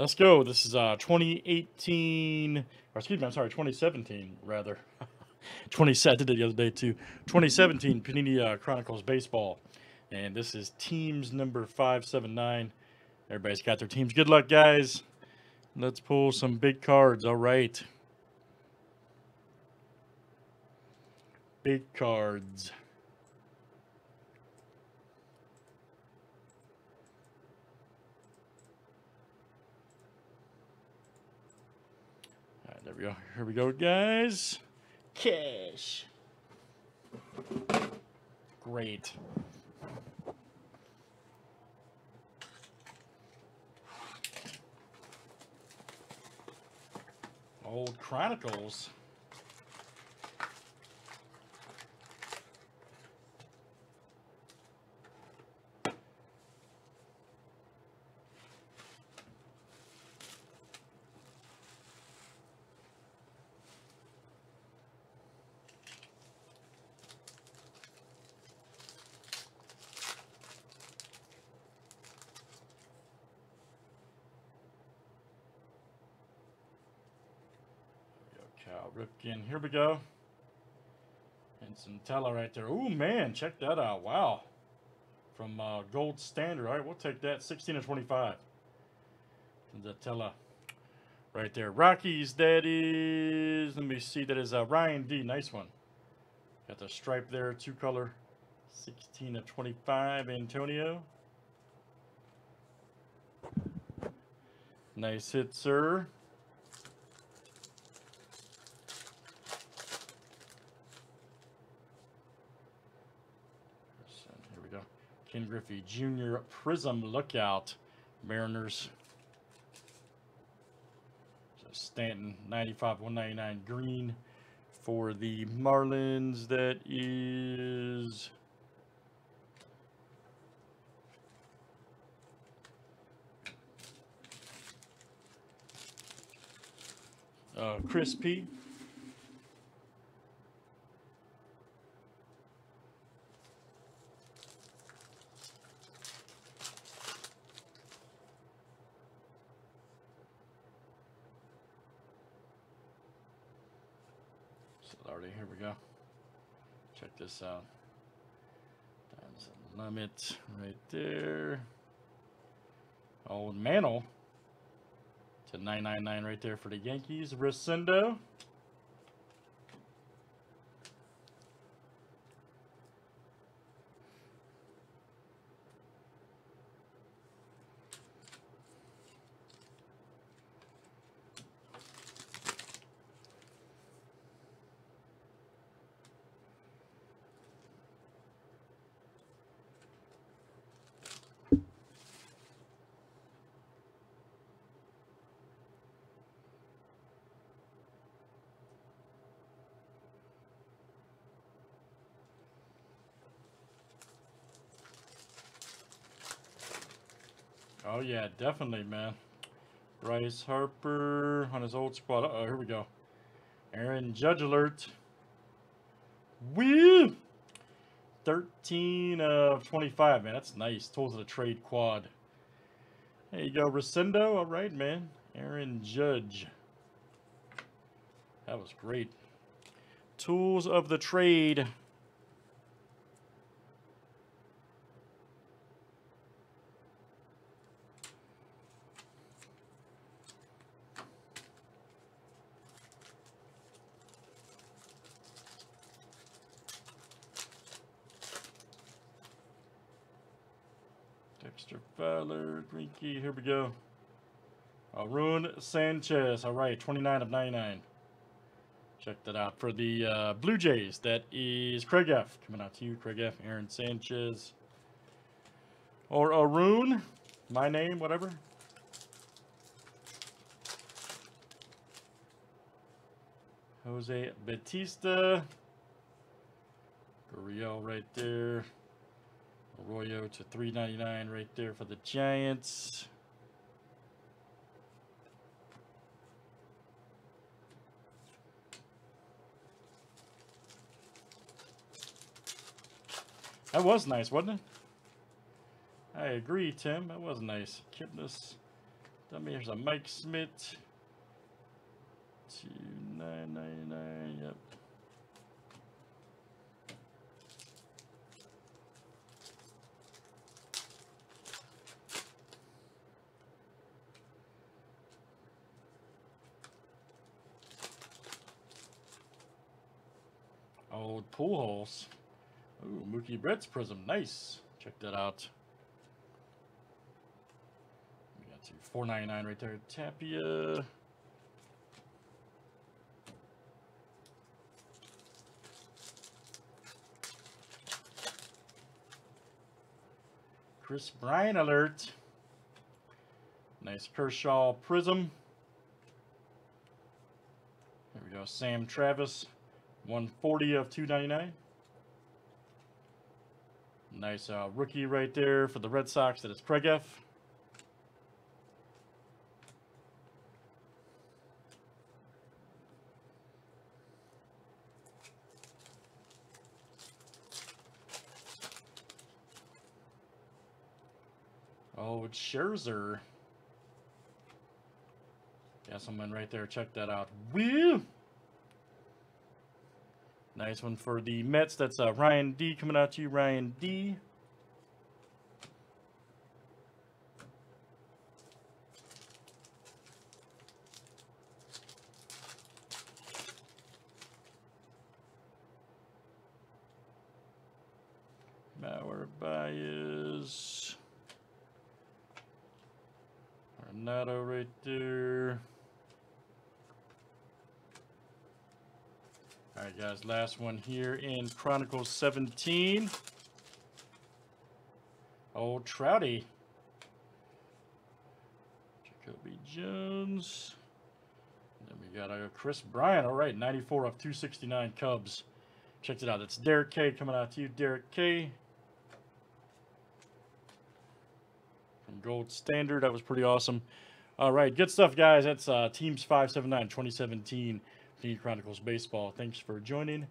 Let's go. This is uh 2018, or excuse me, I'm sorry, 2017 rather. 20 I did it the other day too. 2017 Panini uh, Chronicles Baseball, and this is teams number 579. Everybody's got their teams. Good luck, guys. Let's pull some big cards. All right. Big cards. All right, there we go. Here we go, guys. Cash. Great. Old Chronicles. Ripken. Here we go. And some Tella right there. Oh man, check that out. Wow. From uh, Gold Standard. All right, we'll take that. 16 to 25. The Tella right there. Rockies, that is, let me see, that is uh, Ryan D. Nice one. Got the stripe there, two color. 16 to 25, Antonio. Nice hit, sir. Ken Griffey Jr. Prism Lookout Mariners. So Stanton 95 199 green for the Marlins. That is. Uh, Chris P. already. Here we go. Check this out. Times the limit right there. Oh, Old Mantle to 999 right there for the Yankees. Resendo. Oh yeah, definitely, man. Bryce Harper on his old squad. Uh oh, here we go. Aaron Judge alert. Woo! 13 of 25, man. That's nice. Tools of the trade quad. There you go, Resendo. All right, man. Aaron Judge. That was great. Tools of the trade. Dexter Fowler, Greinke, here we go. Arun Sanchez, all right, 29 of 99. Check that out. For the uh, Blue Jays, that is Craig F. Coming out to you, Craig F. Aaron Sanchez. Or Arun, my name, whatever. Jose Bautista. Gurriel right there. Arroyo to 399 right there for the Giants. That was nice, wasn't it? I agree, Tim. That was nice. Kipnis Then here's a Mike Smith. Two nine nine nine. Yep. Old pool holes. Ooh, Mookie Betts Prism. Nice. Check that out. We got two four ninety nine right there. Tapia. Kris Bryant alert. Nice Kershaw Prism. There we go. Sam Travis. 140 of 299. Nice uh, rookie right there for the Red Sox. That is Craig F. Oh, it's Scherzer. Got someone right there. Check that out. Woo! Nice one for the Mets. That's uh, Ryan D coming out to you, Ryan D. Mauer Baez. Renato right there. All right, guys, last one here in Chronicles 17. Old Trouty. Jacoby Jones. Then we got uh, Kris Bryant. All right, 94 of 269 Cubs. Check it out. That's Derek K coming out to you, Derek K. From Gold Standard. That was pretty awesome. All right, good stuff, guys. That's uh, Teams 579 2017. Chronicles Baseball. Thanks for joining.